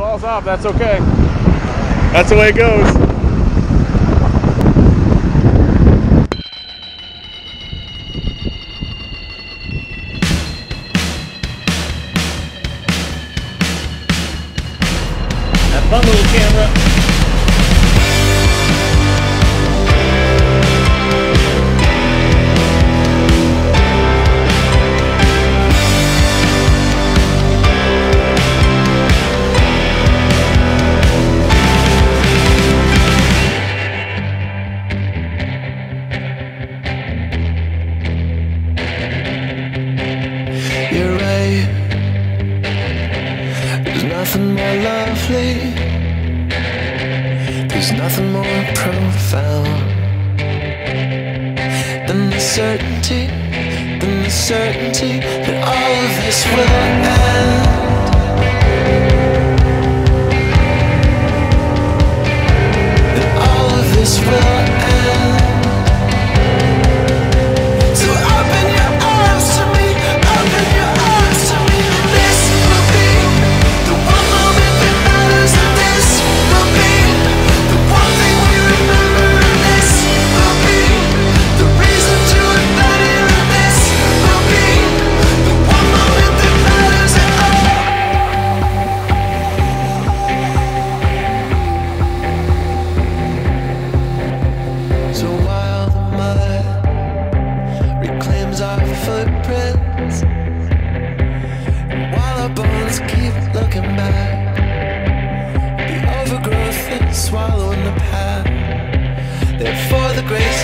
falls off, that's okay. That's the way it goes. fun little camera. nothing more lovely. There's nothing more profound than the certainty, than the certainty that all of this will end. the grace.